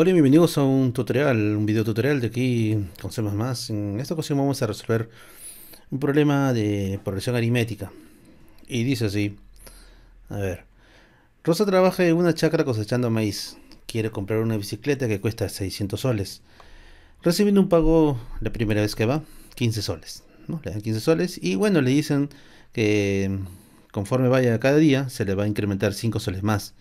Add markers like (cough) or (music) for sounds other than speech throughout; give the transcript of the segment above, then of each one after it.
Hola y bienvenidos a un tutorial, un video tutorial de aquí con C++. En esta ocasión vamos a resolver un problema de progresión aritmética. Y dice así, a ver, Rosa trabaja en una chacra cosechando maíz. Quiere comprar una bicicleta que cuesta 600 soles. Recibiendo un pago la primera vez que va, 15 soles. Le dan 15 soles y bueno, le dicen que conforme vaya cada día se le va a incrementar 5 soles más.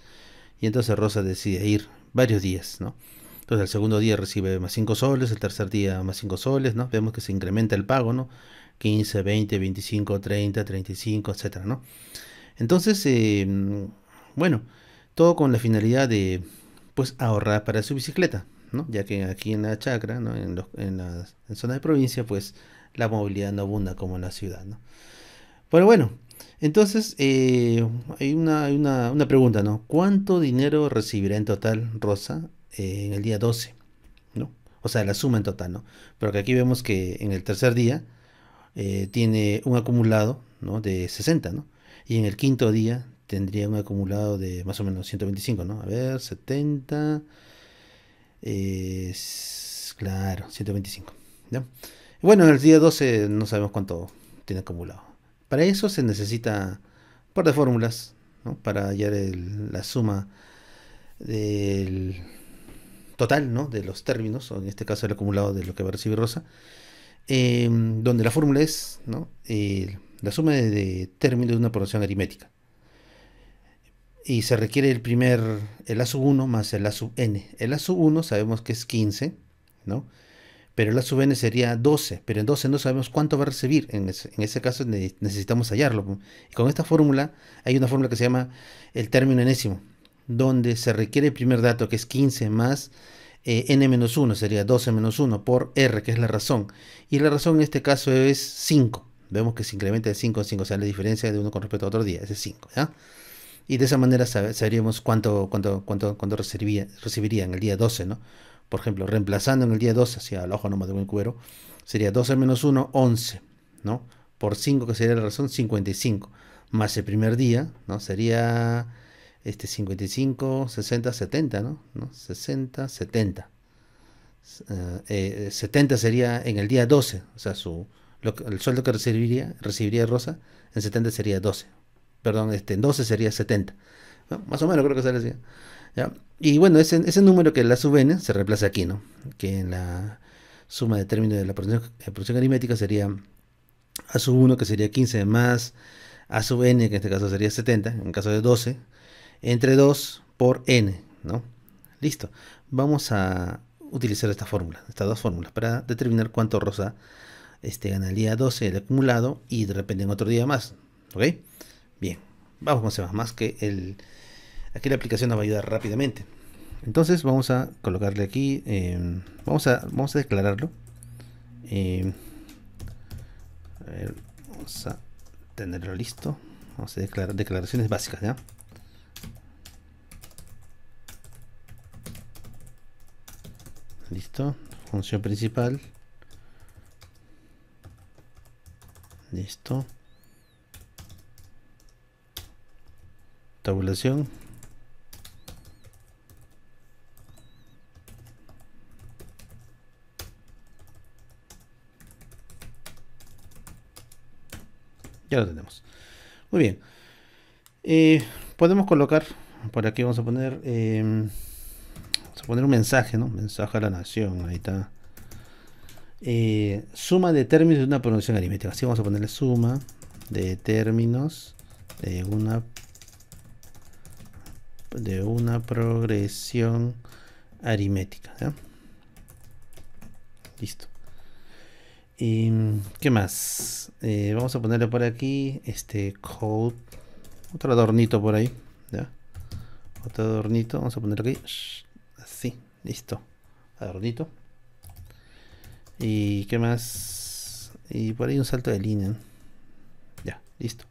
Y entonces Rosa decide ir varios días, ¿no? Entonces el segundo día recibe más 5 soles, el tercer día más 5 soles, ¿no? Vemos que se incrementa el pago, ¿no? 15, 20, 25, 30, 35, etcétera, ¿no? Entonces, eh, bueno, todo con la finalidad de, pues, ahorrar para su bicicleta, ¿no? Ya que aquí en la chacra, ¿no? En, los, en de provincia, pues, la movilidad no abunda como en la ciudad, ¿no? Pero bueno, entonces, eh, hay una, una, una, pregunta, ¿no? ¿Cuánto dinero recibirá en total Rosa eh, en el día 12? ¿no? O sea, la suma en total, ¿no? Pero que aquí vemos que en el tercer día eh, tiene un acumulado ¿no? de 60, ¿no? Y en el quinto día tendría un acumulado de más o menos 125, ¿no? A ver, 70, claro, 125, ¿ya? Bueno, en el día 12 no sabemos cuánto tiene acumulado. Para eso se necesita un par de fórmulas ¿no? para hallar la suma del total ¿no? de los términos, o en este caso el acumulado de lo que va a recibir Rosa, eh, donde la fórmula es ¿no? la suma de, de, términos de una porción aritmética. Y se requiere el primer, el A sub 1 más el A sub n. El A sub 1 sabemos que es 15, ¿no? Pero la sub n sería 12, pero en 12 no sabemos cuánto va a recibir, en ese, caso necesitamos hallarlo. Y con esta fórmula hay una fórmula que se llama el término enésimo, donde se requiere el primer dato que es 15 más eh, n-1, sería 12 menos 1 por r, que es la razón. Y la razón en este caso es 5. Vemos que se incrementa de 5 a 5, o sea, la diferencia de uno con respecto a otro día, es de 5. ¿ya? Y de esa manera sabríamos cuánto, cuánto, cuánto, cuánto recibiría en el día 12, ¿no? Por ejemplo, reemplazando en el día 12 hacia el ojo nomás de buen cubero, sería 12 menos 1, 11, ¿no? Por 5, que sería la razón, 55. Más el primer día, ¿no? Sería este 55, 60, 70, ¿no? ¿No? 60, 70. Uh, eh, 70 sería en el día 12, o sea, su, el sueldo que recibiría, recibiría Rosa en 70 sería 12. Perdón, este, en 12 sería 70. ¿no? Más o menos creo que se decía. Y bueno, ese, ese, número que la n se reemplaza aquí, ¿no? Que en la suma de términos de la producción, aritmética sería a sub 1, que sería 15 más a sub n, que en este caso sería 70, en caso de 12, entre 2 por n, ¿no? Listo. Vamos a utilizar esta fórmula, estas dos fórmulas, para determinar cuánto Rosa este, gana el día 12 el acumulado y de repente en otro día más, ¿ok? Bien, vamos con más, más que el Aquí la aplicación nos va a ayudar rápidamente. Entonces vamos a colocarle aquí, eh, vamos, a, vamos a declararlo. Ver, vamos a tenerlo listo. Vamos a declarar declaraciones básicas, ¿ya? Listo. Función principal. Listo. Tabulación. Lo tenemos. Muy bien. Eh, podemos colocar, por aquí vamos a poner, eh, vamos a poner un mensaje, ¿no? Mensaje a la nación, ahí está. Eh, suma de términos de una progresión aritmética. Así vamos a ponerle suma de términos de una de una progresión aritmética. Listo. ¿Y qué más? Eh, vamos a ponerle por aquí este code. Otro adornito por ahí. ¿ya? Otro adornito. Vamos a ponerlo aquí. Así. Listo. Adornito. ¿Y qué más? Y por ahí un salto de línea. Ya, listo.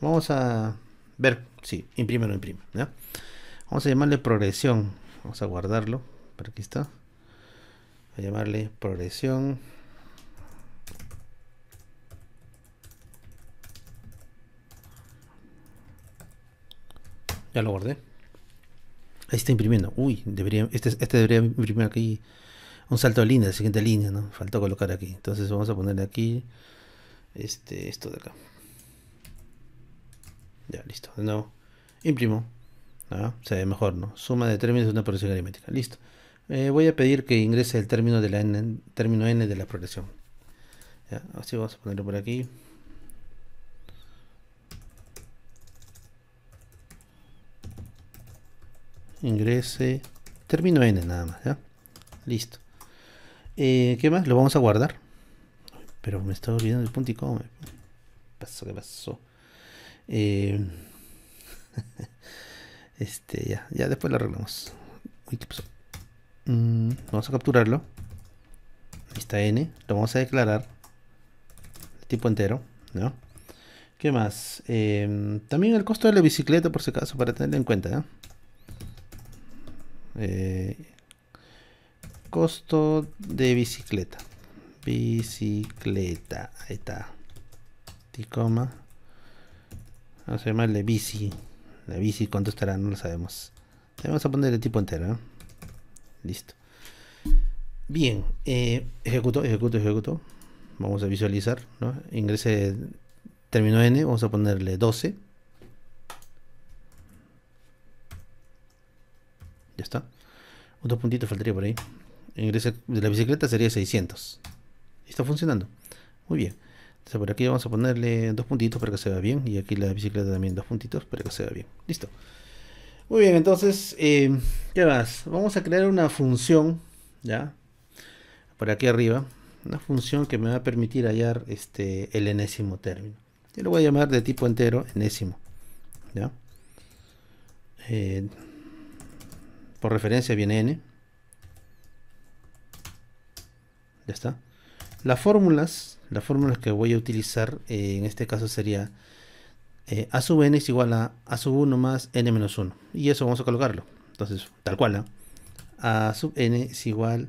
Vamos a ver. Sí, imprime o no imprime. ¿ya? Vamos a llamarle progresión. Vamos a guardarlo. Por aquí está. A llamarle progresión. Ya lo guardé. Ahí está imprimiendo. Uy, debería, este, este debería imprimir aquí un salto de línea, la siguiente línea, ¿no? Faltó colocar aquí. Entonces vamos a ponerle aquí este, esto de acá. Ya, listo. De nuevo, imprimo. ¿Ah? Se ve mejor, ¿no? Suma de términos de una progresión aritmética. Listo. Eh, voy a pedir que ingrese el término de la n, término n de la progresión. Así vamos a ponerlo por aquí. Ingrese término n nada más, ¿ya? Listo. Eh, ¿Qué más? Lo vamos a guardar. Pero me estaba olvidando el punto y coma. ¿Qué pasó? ¿Qué pasó? Eh, (laughs) este, ya, ya después lo arreglamos. Mm, vamos a capturarlo. Ahí n. Lo vamos a declarar. Tipo entero, ¿no? ¿Qué más? Eh, también el costo de la bicicleta, por si acaso, para tenerlo en cuenta. Eh, costo de bicicleta. Bicicleta. Ahí está. Y coma. Vamos a llamarle bici. La bici, ¿cuánto estará? No lo sabemos. Vamos a poner el tipo entero. Listo. Bien. Eh, ejecuto, ejecuto, ejecuto. Vamos a visualizar. Ingrese término n. Vamos a ponerle 12. Está. Otro puntito faltaría por ahí. Ingrese de la bicicleta sería 600. Está funcionando. Muy bien. Entonces por aquí vamos a ponerle dos puntitos para que se vea bien. Y aquí la bicicleta también dos puntitos para que se vea bien. Listo. Muy bien, entonces, eh, ¿qué más? Vamos a crear una función, ¿ya? Por aquí arriba. Una función que me va a permitir hallar este, el enésimo término. Yo lo voy a llamar de tipo entero enésimo. ¿Ya? Eh, por referencia viene n. Ya está. Las fórmulas, las fórmulas que voy a utilizar eh, en este caso sería eh, a sub n es igual a a sub 1 más n menos 1. Y eso vamos a colocarlo. Entonces, tal cual, A sub n es igual,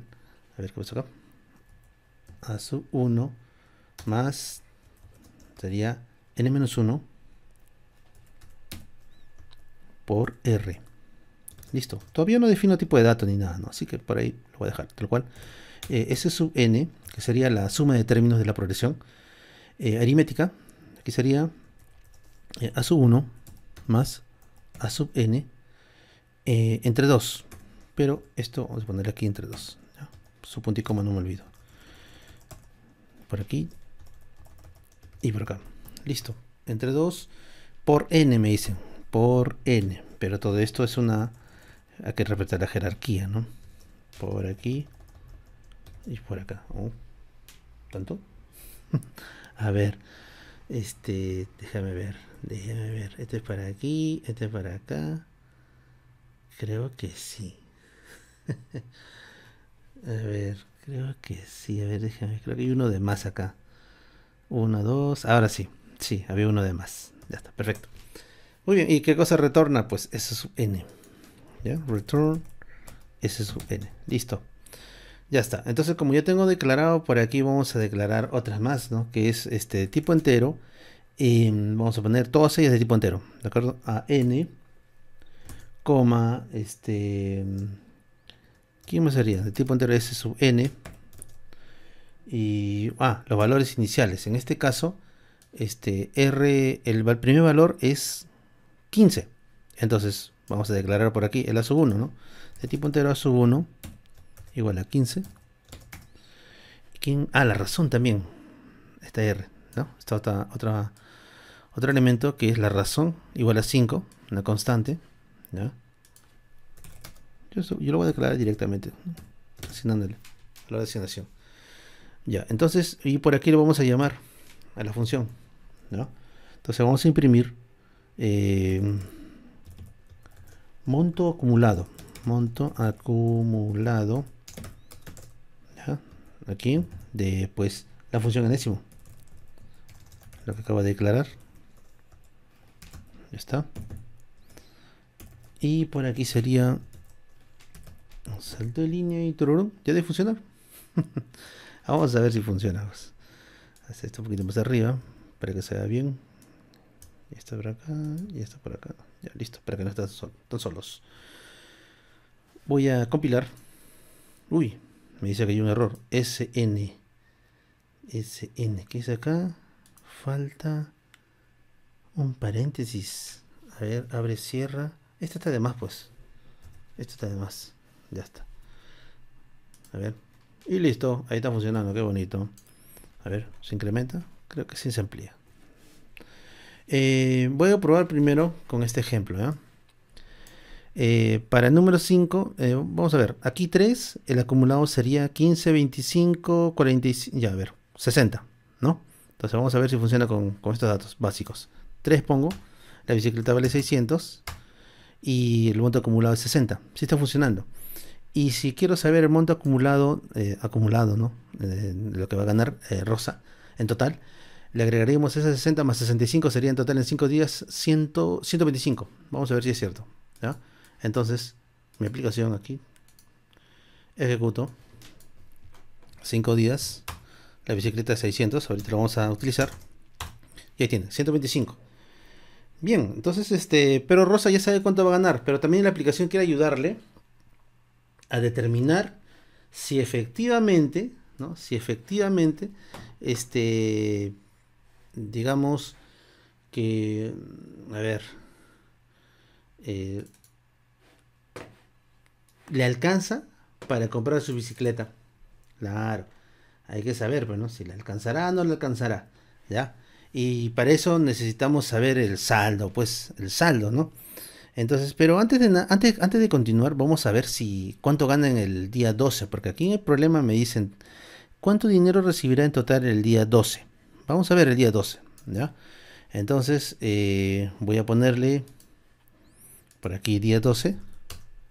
a ver qué pasa acá. A sub 1 más sería n menos 1 por r. Listo. Todavía no defino tipo de dato ni nada, ¿no? Así que por ahí lo voy a dejar, tal cual. Eh, S sub n, que sería la suma de términos de la progresión eh, aritmética, aquí sería eh, a sub 1 más a sub n entre 2. Pero esto vamos a poner aquí entre 2. Su punto y coma no me olvido. Por aquí y por acá. Listo. Entre 2 por n me dicen. Por n. Pero todo esto es una hay que respetar la jerarquía, ¿no? Por aquí y por acá. Oh, ¿Tanto? (laughs) a ver, este, déjame ver, déjame ver. Este es para aquí, este es para acá. Creo que sí. (laughs) a ver, creo que sí. A ver, déjame, creo que hay uno de más acá. Uno, dos, ahora sí. Sí, había uno de más. Ya está, perfecto. Muy bien, ¿y qué cosa retorna? Pues eso es n. ¿ya? Return n. Listo. Ya está. Entonces, como ya tengo declarado, por aquí vamos a declarar otras más, ¿no? Que es este tipo entero. Y vamos a poner todas ellas de tipo entero. ¿De acuerdo? A n, coma, este... ¿Quién más sería? De tipo entero s sub n. Y, ah, los valores iniciales. En este caso, este r, el, el primer valor es 15. Entonces, Vamos a declarar por aquí el A sub 1, ¿no? De tipo entero A sub 1 igual a 15. Ah, la razón también. Esta R, ¿no? Esta otra, otra, otro elemento que es la razón igual a 5, una constante. ¿ya? Yo, yo, lo voy a declarar directamente, asignándole a la asignación. Ya, entonces, y por aquí lo vamos a llamar a la función. ¿no? Entonces vamos a imprimir. Eh, monto acumulado monto acumulado aquí de pues la función enésimo lo que acabo de declarar. Ya está. Y por aquí sería un salto de línea y tururú. Ya debe funcionar (laughs) vamos a ver si funciona hacer esto un poquito más arriba para que se vea bien y está por acá y está por acá ya listo para que no estén tan solos Voy a compilar. Uy, me dice que hay un error. SN. SN. ¿Qué es acá? Falta un paréntesis. A ver, abre, cierra. Esto está de más, pues. Esto está de más. Ya está. A ver. Y listo. Ahí está funcionando. Qué bonito. A ver, ¿se incrementa? Creo que sí se amplía. Eh, voy a probar primero con este ejemplo. Eh, para el número 5, eh, vamos a ver. Aquí 3, el acumulado sería 15, 25, 45. Ya, a ver, 60. ¿No? Entonces vamos a ver si funciona con, con estos datos básicos. 3 pongo. La bicicleta vale 600 y el monto acumulado es 60. Si está funcionando. Y si quiero saber el monto acumulado, eh, acumulado, ¿no? Eh, lo que va a ganar eh, Rosa en total, le agregaríamos ese 60 más 65, sería en total en 5 días 100, 125. Vamos a ver si es cierto. Entonces, mi aplicación aquí, ejecuto 5 días, la bicicleta de 600, ahorita lo vamos a utilizar. Y ahí tiene, 125. Bien, entonces, este, pero Rosa ya sabe cuánto va a ganar, pero también la aplicación quiere ayudarle a determinar si efectivamente, ¿no? Si efectivamente, este, digamos que, a ver, eh, le alcanza para comprar su bicicleta. Claro, hay que saber, bueno, si le alcanzará o no le alcanzará, ¿ya? Y para eso necesitamos saber el saldo, pues el saldo, ¿no? Entonces, pero antes de, antes, antes de continuar, vamos a ver si cuánto gana en el día 12, porque aquí en el problema me dicen cuánto dinero recibirá en total el día 12. Vamos a ver el día 12, ¿ya? Entonces, eh, voy a ponerle por aquí día 12,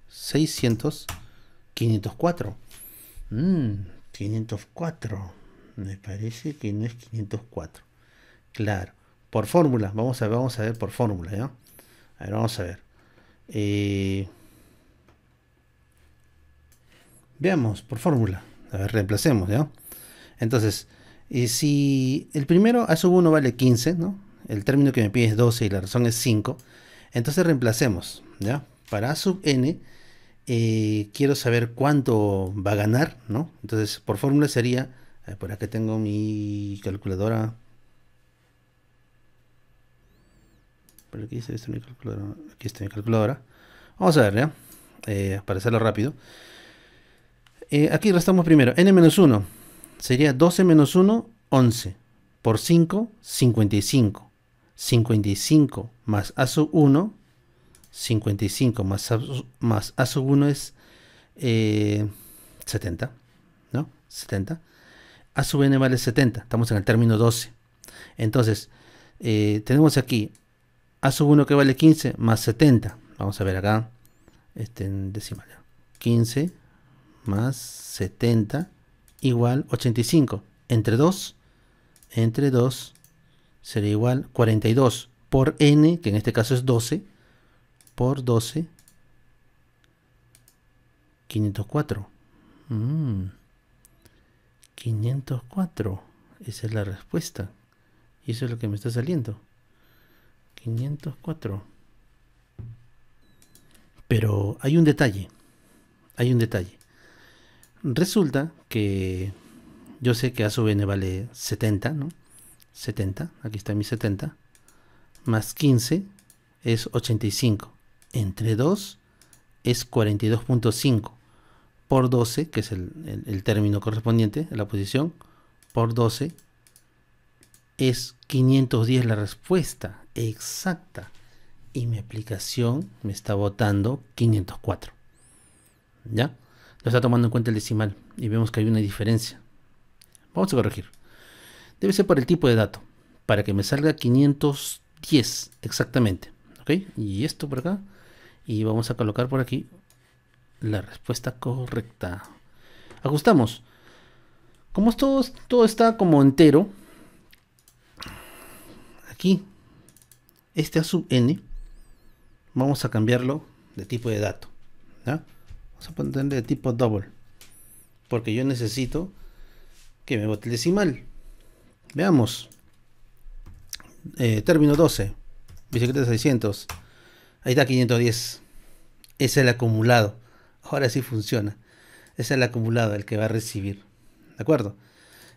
600, 504. 504. Me parece que no es 504. Claro, por fórmula, vamos a, vamos a ver por fórmula, ¿ya? A ver, vamos a ver. Eh, veamos, por fórmula. A ver, reemplacemos, ¿ya? Entonces, eh, si el primero A sub 1 vale 15, ¿no? El término que me pide es 12 y la razón es 5. Entonces reemplacemos, ¿ya? Para A sub n, eh, quiero saber cuánto va a ganar, ¿no? Entonces, por fórmula sería, por acá tengo mi calculadora calculadora. Aquí está mi calculadora. Vamos a ver. Eh, para hacerlo rápido. Eh, aquí restamos primero. n menos 1 sería 12 menos 1, 11. Por 5, 55. 55 más a sub 1, 55 más a, más a sub 1 es 70. Eh, ¿No? 70. A sub n vale 70. Estamos en el término 12. Entonces, tenemos aquí a sub 1 que vale 15 más 70. Vamos a ver acá, este en decimal. 15 más 70 igual 85. Entre 2, entre 2 sería igual 42 por n, que en este caso es 12, por 12, 504. 504. Esa es la respuesta. Y eso es lo que me está saliendo. 504. Pero hay un detalle. Hay un detalle. Resulta que yo sé que A sub n vale 70, ¿no? 70, aquí está mi 70. Más 15 es 85. Entre 2 es 42.5. Por 12, que es el, término correspondiente a la posición, por 12 es 510 la respuesta exacta. Y mi aplicación me está votando 504. ¿Ya? Está tomando en cuenta el decimal y vemos que hay una diferencia. Vamos a corregir. Debe ser por el tipo de dato. Para que me salga 510 exactamente. ¿Ok? Y esto por acá. Y vamos a colocar por aquí la respuesta correcta. Ajustamos. Como todo, todo está como entero, aquí este a sub n vamos a cambiarlo de tipo de dato vamos a ponerle de tipo double porque yo necesito que me bote el decimal veamos eh, término 12 bicicleta 600 ahí está 510 es el acumulado ahora sí funciona. Es el acumulado el que va a recibir. ¿De acuerdo?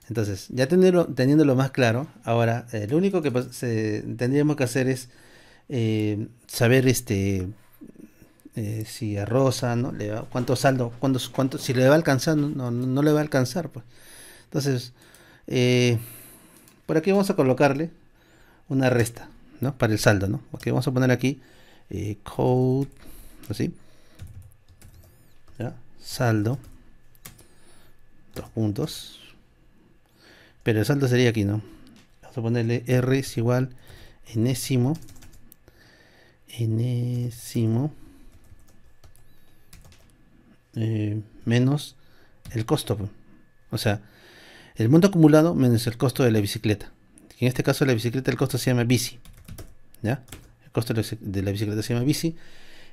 Entonces, ya teniéndolo, teniéndolo más claro, ahora eh, lo único que tendríamos que hacer es eh, saber este eh, si a Rosa ¿no? le va, cuánto saldo, cuánto, cuánto, si le va a alcanzar, no, no, le va a alcanzar. Pues. Entonces, por aquí vamos a colocarle una resta ¿no? para el saldo. ¿no? Okay, vamos a poner aquí code, así, saldo, dos puntos pero el salto sería aquí, ¿no? Vamos a ponerle R es igual enésimo. Enésimo. Eh, menos el costo. O sea, el monto acumulado menos el costo de la bicicleta. En este caso la bicicleta el costo se llama bici. ¿Ya? El costo de la bicicleta se llama bici.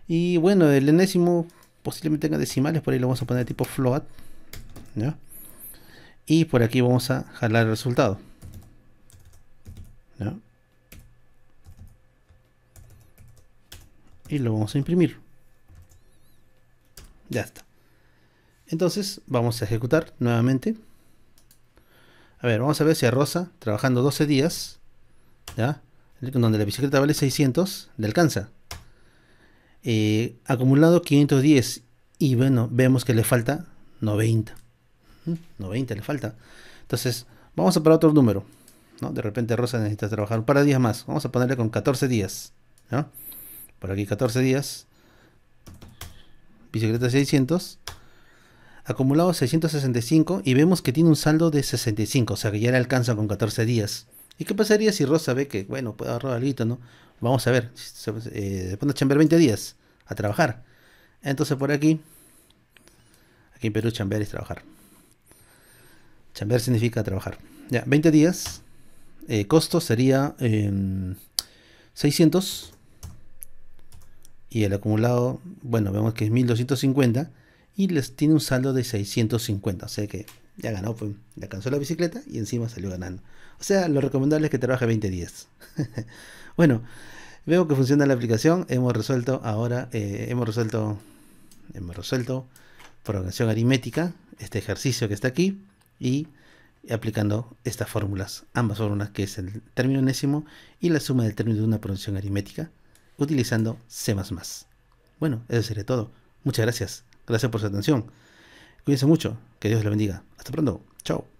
Y bueno, el enésimo posiblemente tenga decimales, por ahí lo vamos a poner tipo float. ¿Ya? y por aquí vamos a jalar el resultado y lo vamos a imprimir ya está entonces vamos a ejecutar nuevamente a ver vamos a ver si a Rosa trabajando 12 días ya donde la bicicleta vale 600 le alcanza eh, acumulado 510 y bueno vemos que le falta 90 90 le falta. Entonces, vamos a poner otro número. ¿no? De repente Rosa necesita trabajar un par de días más. Vamos a ponerle con 14 días. Por aquí 14 días. Bicicleta 600. Acumulado 665 y vemos que tiene un saldo de 65. O sea que ya le alcanza con 14 días. ¿Y qué pasaría si Rosa ve que, bueno, puede ahorrar algo, ¿no? Vamos a ver. Eh, pone a chamber 20 días a trabajar. Entonces por aquí, aquí en Perú chamber es trabajar. Chamber significa trabajar. Ya, 20 días. Eh, costo sería 600. Em, y el acumulado, bueno, vemos que es 1250. Y les tiene un saldo de 650. O sea que ya ganó, pues, ya alcanzó la bicicleta y encima salió ganando. O sea, lo recomendable es que trabaje 20 días. (laughs) bueno, veo que funciona la aplicación. Hemos resuelto ahora, eh, hemos resuelto, hemos resuelto programación aritmética, este ejercicio que está aquí y aplicando estas fórmulas, ambas fórmulas que es el término enésimo y la suma del término de una producción aritmética, utilizando C++. Bueno, eso sería todo. Muchas gracias. Gracias por su atención. Cuídense mucho. Que Dios les bendiga. Hasta pronto. Chao.